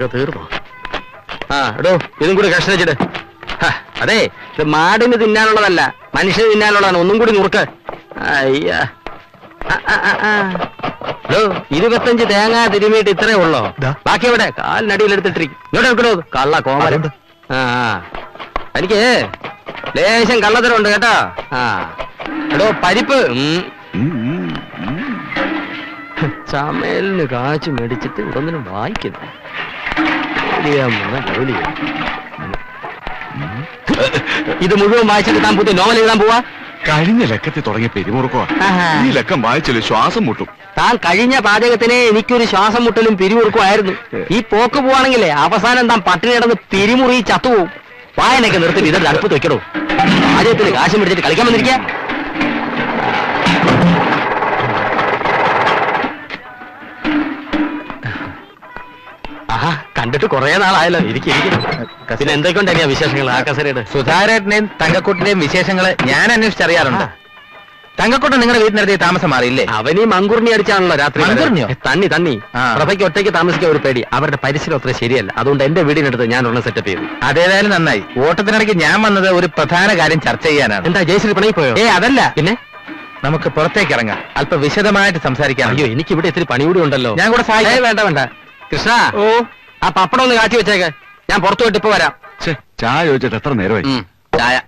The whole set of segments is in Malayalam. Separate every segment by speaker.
Speaker 1: തീർന്നോ? ആ എടോ ഇതും കൂടി കഷ്ണം വെച്ചിട്ട് ഹ, അതെ ഇത് മാടിന് തിന്നാനുള്ളതല്ല മനുഷ്യന് തിന്നാനുള്ളതാണ്. ഒന്നും കൂടി നുറുക്ക്. അയ്യോ. ആ. ഇരുപത്തഞ്ച് തേങ്ങ തിരുമിയിട്ട് ഇത്രേ ഉള്ളോ? ബാക്കി എവിടെ? കാലിനടിയിലെടുത്തിട്ടിരിക്കും ഇങ്ങോട്ട് വെക്കണോ കള്ള കോമരം. ആ. എനിക്ക് ലേശം കള്ളത്തരമുണ്ട് കേട്ടോ. ആ. എടോ പരിപ്പ്. ഉം. ചമലിന് കാച്ചു മേടിച്ചിട്ട് ഇതൊന്നിനും വായിക്കുന്നു. ജോലി. ഇത് മുഴുവൻ വായിച്ചിട്ട് താൻ പുതിയ നോവൽ എഴുതാൻ പോവാ?
Speaker 2: കഴിഞ്ഞ ലക്കത്തിൽ തുടങ്ങിയ പെരുമുറുക്കോ. ഈ ലക്കം വായിച്ചില്ല ശ്വാസം മുട്ടും.
Speaker 1: താൻ കഴിഞ്ഞ പാചകത്തിന് എനിക്കൊരു ശ്വാസം മുട്ടലും പിരിമുറുക്കുമായിരുന്നു. ഈ പോക്ക് പോവാണെങ്കിലേ അവസാനം താൻ പട്ടിണി കിടന്ന് പിരിമുറി ചത്തുപോകും വായനൊക്കെ നിർത്തി ഇതൊരു അടുപ്പ് വെക്കണോ? പാചകത്തിന് കാശ് പിടിച്ചിട്ട് കളിക്കാൻ വന്നിരിക്കുക കണ്ടിട്ട് കുറെ നാളായല്ലോ. ഇരിക്കും പിന്നെ എന്തൊക്കെയുണ്ടല്ലേ വിശേഷങ്ങൾ ആ കസരയുടെ?
Speaker 3: സുധാരേട്ടനെയും തങ്കക്കുട്ടിന്റെയും വിശേഷങ്ങൾ ഞാൻ അന്വേഷിച്ചറിയാറുണ്ട് തങ്കക്കുട്ടൻ നിങ്ങളുടെ വീട്ടിനടുത്ത് താമസം മാറിയില്ലേ?
Speaker 1: അവനീ മങ്കുറിഞ്ഞി അടിച്ചാണല്ലോ രാത്രി തണ്ണി തണ്ണി പ്രഭയ്ക്ക് ഒറ്റയ്ക്ക് താമസിക്കാൻ ഒരു പേടി. അവരുടെ പരിസരം അത്ര ശരിയല്ല. അതുകൊണ്ട് എന്റെ വീടിനടുത്ത് ഞാൻ ഒരെണ്ണം സെറ്റപ്പ് ചെയ്തു.
Speaker 3: അതേതായാലും നന്നായി. ഓട്ടത്തിനിടയ്ക്ക് ഞാൻ വന്നത് ഒരു പ്രധാന കാര്യം ചർച്ച ചെയ്യാനാണ്.
Speaker 1: എന്താ ജയശ്രീ പണി പോയോ
Speaker 3: ഏ അതല്ല.
Speaker 1: പിന്നെ?
Speaker 3: നമുക്ക് പുറത്തേക്ക് ഇറങ്ങാം. അല്പ വിശദമായിട്ട് സംസാരിക്കാം.
Speaker 1: അയ്യോ എനിക്ക് ഇവിടെ ഇത്തിരി പണി കൂടി ഉണ്ടല്ലോ.
Speaker 3: ഞാൻ കൂടെ
Speaker 1: സഹായം വേണ്ട വേണ്ട. കൃഷ്ണ
Speaker 3: ഓ.
Speaker 1: ആ പപ്പടം ഒന്ന് കാച്ചി വെച്ചേക്ക്. ഞാൻ പുറത്തു പോയിട്ട് ഇപ്പൊ വരാം.
Speaker 2: ചായ ചോദിച്ചിട്ട് എത്ര നേരമായി?
Speaker 1: ഉം, ചായ.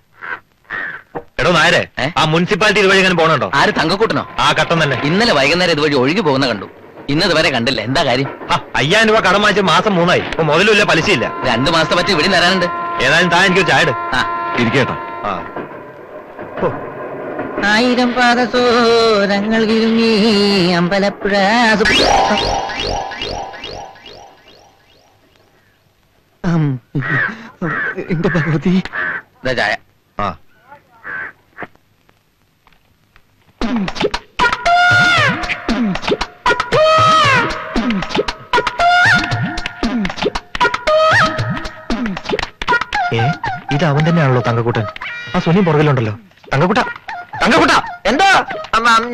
Speaker 3: എടോ നായരെ
Speaker 1: ഏ?
Speaker 3: ആ മുനിസിപ്പാലിറ്റി ഇതുവഴി എങ്ങനെ പോകണുണ്ടോ
Speaker 1: ആര് തങ്കക്കൂട്ടനോ?
Speaker 3: ആ കട്ടം തന്നെ.
Speaker 1: ഇന്നലെ വൈകുന്നേരം ഇതുവഴി ഒഴുകി പോകുന്ന കണ്ടു. ഇന്നത് വരെ കണ്ടില്ല. എന്താ കാര്യം?
Speaker 3: ആ, അയ്യായിരം രൂപ കടം വാങ്ങിച്ച മാസം മൂന്നായി. ഇപ്പൊ മുതലുമില്ല പലിശയില്ല.
Speaker 1: രണ്ടു മാസത്തെ പറ്റി ഇവിടെ തരാനുണ്ട്
Speaker 3: ഏതായാലും താൻ എനിക്ക് ചായ ഇട്.
Speaker 1: ആ.
Speaker 2: ഇരിക്കേട്ടാ.
Speaker 3: ആ.
Speaker 4: ആയിരം പാദസോരങ്ങൾ വിരുങ്ങി അമ്പലപ്പുഴ
Speaker 1: എന്റെ ഭഗവതി ചായ.
Speaker 3: ആ. ഏ ഇത് അവൻ തന്നെയാണല്ലോ തങ്കക്കുട്ടൻ. ആ സുനി പുറകിലുണ്ടല്ലോ. തങ്കക്കുട്ട തങ്കക്കുട്ട എന്താ?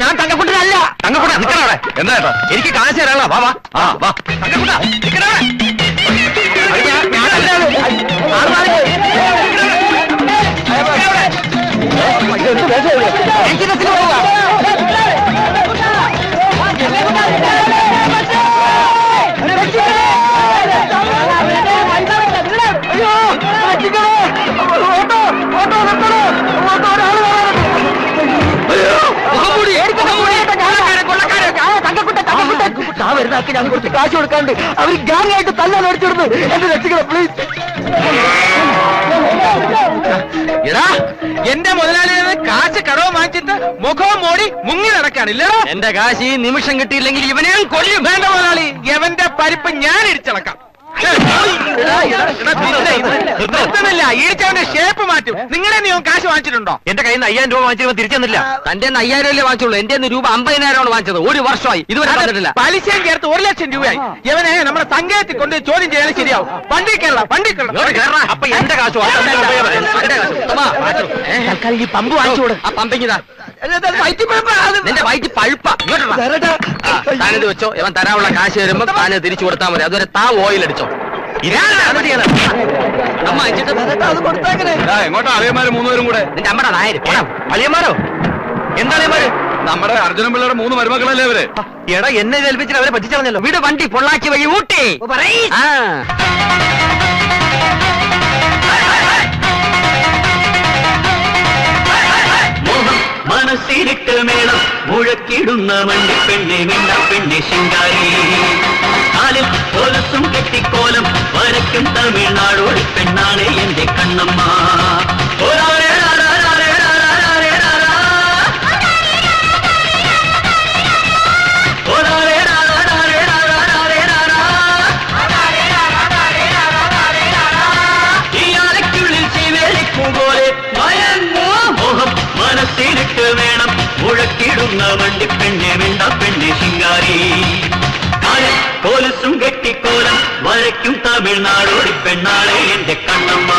Speaker 3: ഞാൻ തങ്കക്കുട്ടനല്ല. തങ്കക്കുട്ട നിക്കണവിടെ. എന്താ എനിക്ക് കാശ് തരാനുള്ള വാ വാ. ആ വാ. തങ്കക്കുട്ട ഞാൻ
Speaker 1: കുറച്ച് കാശ് കൊടുക്കാണ്ട് അവർ ഗ്യാങ് ആയിട്ട് തല്ലാൻ അടിച്ചിടുന്നു എന്നെ രക്ഷിക്കണം പ്ലീസ്
Speaker 3: എടാ എന്റെ മുതലാളി കാശ് കടവ് വാങ്ങിച്ചിട്ട് മുഖവും മോടി മുങ്ങി നടക്കാണില്ല
Speaker 1: എന്റെ കാശ് ഈ നിമിഷം കിട്ടിയില്ലെങ്കിൽ ഇവനെ ഞാൻ കൊല്ലും.
Speaker 3: വേണ്ട മുതലാളി എവന്റെ പരിപ്പ് ഞാൻ ഇടിച്ചളക്കാം. നിർത്തുന്നില്ല. ഇടിച്ചവന്റെ ഷേപ്പ് മാറ്റും. നിങ്ങളെ നീ കാശ് വാങ്ങിച്ചിട്ടുണ്ടോ? എന്റെ കയ്യിൽ നിന്ന് അയ്യായിരം രൂപ വാങ്ങിച്ചപ്പോ തിരിച്ചെന്നില്ല
Speaker 1: തന്റെ അയ്യായിരം അല്ലേ വാങ്ങിച്ചുള്ളൂ. എന്റെ രൂപ അമ്പതിനായിരമാണ് വാങ്ങിച്ചത്. ഒരു വർഷമായി. ഇതുവരെ തന്നിട്ടില്ല.
Speaker 3: പലിശയും ചേർത്ത് ഒരു ലക്ഷം രൂപയായി. ഇവനെ നമ്മുടെ സങ്കേതത്തിൽ കൊണ്ട് ചോദ്യം ചെയ്യാൻ ശരിയാവും. വണ്ടി കേരള വണ്ടി കേരള അപ്പൊ എന്റെ കാശ്
Speaker 1: തൽക്കാലം ഈ പമ്പ് വാങ്ങിച്ചോട് ആ പമ്പിങ്ങിതാ നിന്റെ വയറ്റ് പഴുപ്പാ. താനിത് വെച്ചോ. ഇവൻ തരാനുള്ള കാശ് വരുമ്പോ താനെ തിരിച്ചു കൊടുത്താൽ മതി. അതുവരെ താ ഓയിൽ അടിച്ചോ.
Speaker 2: എങ്ങോട്ടാ അളിയന്മാര് മൂന്നുപേരും കൂടെ?
Speaker 1: നായര്
Speaker 3: അളിയന്മാരോ? എന്താ അളിയന്മാര്?
Speaker 2: നമ്മുടെ അർജുനൻ പിള്ളയുടെ മൂന്ന് മരുമക്കളല്ലേ അവർ?
Speaker 3: എടാ എന്നെ ഏൽപ്പിച്ചിട്ട് അവരെ പറ്റിച്ചറിഞ്ഞല്ലോ
Speaker 1: വീട് വണ്ടി പൊള്ളാച്ചി വഴി ഊട്ടി. ആ.
Speaker 5: മനസ്സിലിട്ട് മേളം മുഴക്കിടുന്ന മണ്ണി പെണ്ണെ വിണ്ണ പെണ്ണെ ശിങ്കാരി. കാലിൽ കൊലസും കെട്ടിക്കോലം വരയ്ക്കും തമിഴ്നാടോട് പെണ്ണാണ് എന്റെ കണ്ണമ്മ. ഒരാളെ വണ്ടി പെണ്ണെ വേണ്ട പെണ്ണെ ശിങ്കാരി. പോലീസും കെട്ടിക്കോലം വരയ്ക്കും തമിഴ്നാടോടി പെണ്ണാളെ എന്റെ കണ്ണമ്മ.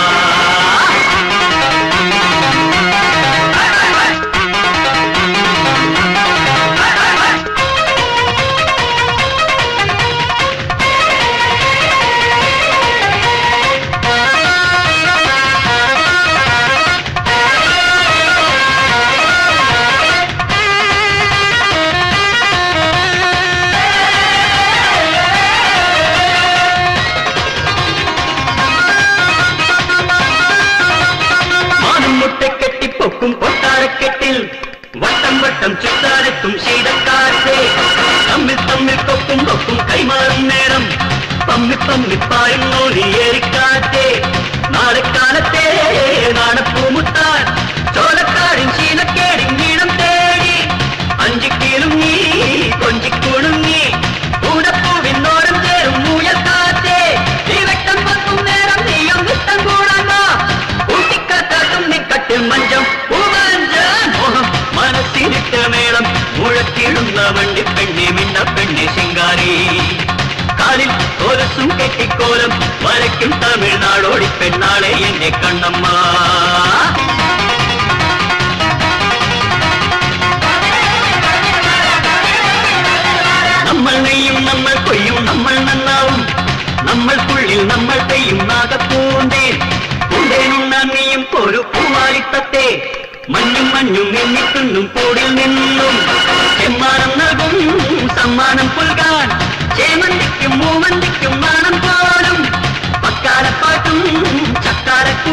Speaker 5: വട്ടം ചുറ്റാരെത്തും ശീതക്കാറ്റേ തമ്മിൽ തമ്മിൽ കൊക്കും കൊക്കും കൈമാറും നേരം. തമ്മിൽ പായുന്നു ഏറിക്കാറ്റേ വരയ്ക്കും തമിഴ്നാടോടി പെണ്ണാളെ എന്നെ കണ്ണമ്മ. നമ്മൾ നെയ്യും നമ്മൾ കൊയ്യും നമ്മൾ നന്നാവും. നമ്മൾക്കുള്ളിൽ നമ്മൾ തെയ്യും നാഗപ്പൂന്തേൻ പൂന്തേനുണ്ണാൻ നന്ദിയും ഒരു പൂവാലിത്തത്തെ. മഞ്ഞും മഞ്ഞും എണ്ണിക്കുന്നും കൂടിൽ നിന്നും. ചെമ്മാനം നൽകും സമ്മാനം പുൽകാൻ ചേമന്തിക്കും മൂമന്തിക്കും നാണം പോലും சக்காரப்பாட்டும் சக்காரக்கு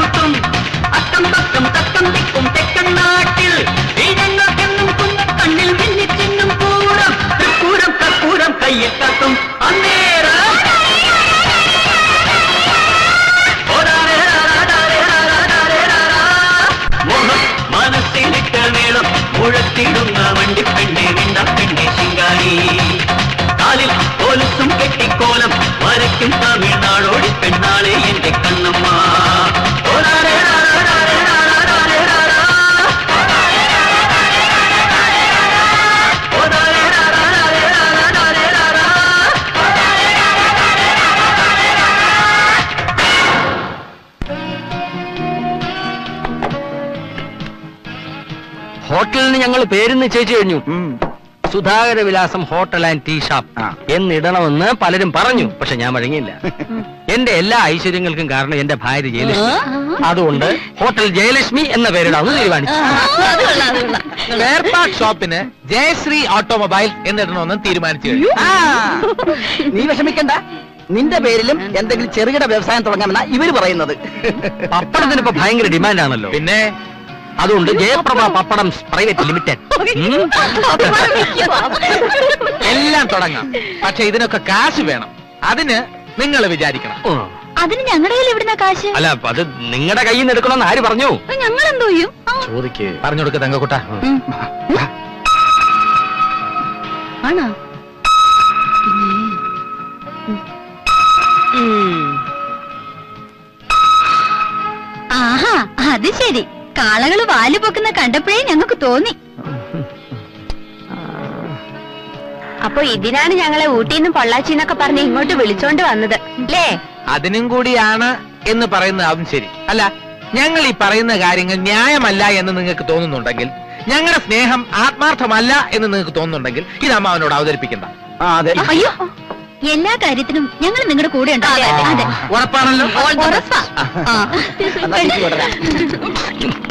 Speaker 1: ഹോട്ടലിന് ഞങ്ങൾ പേര് നിശ്ചയിച്ചു കഴിഞ്ഞു. Sudhakara Vilasam hotel and tea shop. എന്നിടണമെന്ന് പലരും പറഞ്ഞു. പക്ഷെ ഞാൻ വഴങ്ങിയില്ല. എന്റെ എല്ലാ ഐശ്വര്യങ്ങൾക്കും കാരണം എന്റെ ഭാര്യ ജയലക്ഷ്മി. അതുകൊണ്ട് ഹോട്ടൽ ജയലക്ഷ്മി എന്ന പേരിടാമെന്ന് തീരുമാനിച്ചു.
Speaker 3: ഷോപ്പിന് ജയശ്രീ ഓട്ടോമൊബൈൽ എന്നിടണമെന്ന് തീരുമാനിച്ചു കഴിഞ്ഞു.
Speaker 4: നീ വിഷമിക്കണ്ട. നിന്റെ പേരിലും എന്തെങ്കിലും ചെറുകിട വ്യവസായം തുടങ്ങാമെന്നാ ഇവർ പറയുന്നത്.
Speaker 1: പപ്പടത്തിന് ഇപ്പൊ ഭയങ്കര ഡിമാൻഡ് ആണല്ലോ
Speaker 3: പിന്നെ
Speaker 1: അതുകൊണ്ട് ജയപ്രഭ പപ്പടം പ്രൈവറ്റ് ലിമിറ്റഡ്.
Speaker 3: എല്ലാം തുടങ്ങാം. പക്ഷെ ഇതിനൊക്കെ കാശ് വേണം. അതിന് നിങ്ങൾ വിചാരിക്കണം.
Speaker 6: അതിന് ഞങ്ങളുടെ കയ്യിൽ എവിടുന്ന കാശ്?
Speaker 1: അല്ല അത് നിങ്ങളുടെ കയ്യിൽ നിന്ന് എടുക്കണമെന്ന് ആര് പറഞ്ഞു?
Speaker 6: ഞങ്ങൾ എന്തോ
Speaker 1: ചോദിക്ക്.
Speaker 3: പറഞ്ഞു കൊടുക്ക തങ്കക്കുട്ട.
Speaker 6: ആണോ? ആഹാ അത് ശരി. കാളകൾ വാൽ പൊക്കുന്ന കണ്ടപ്പോഴേ ഞങ്ങൾക്ക് തോന്നി. അപ്പൊ ഇതിനാണ് ഞങ്ങളെ ഊട്ടിന്നും പൊള്ളാച്ചിന്നൊക്കെ പറഞ്ഞ് ഇങ്ങോട്ട് വിളിച്ചോണ്ട് വന്നത് അല്ലേ?
Speaker 3: അതിനും കൂടിയാണ് എന്ന് പറയുന്നതാവും ശരി. അല്ല ഞങ്ങൾ ഈ പറയുന്ന കാര്യങ്ങൾ ന്യായമല്ല എന്ന് നിങ്ങൾക്ക് തോന്നുന്നുണ്ടെങ്കിൽ ഞങ്ങളുടെ സ്നേഹം ആത്മാർത്ഥമല്ല എന്ന് നിങ്ങൾക്ക് തോന്നുന്നുണ്ടെങ്കിൽ ഇത് അമ്മാവനോട് അവതരിപ്പിക്കണ്ട.
Speaker 6: അയ്യോ. എല്ലാ കാര്യത്തിനും ഞങ്ങൾ നിങ്ങളുടെ കൂടെ ഉണ്ടാവും
Speaker 3: ഉറപ്പാണല്ലോ?
Speaker 6: ഉറപ്പാ.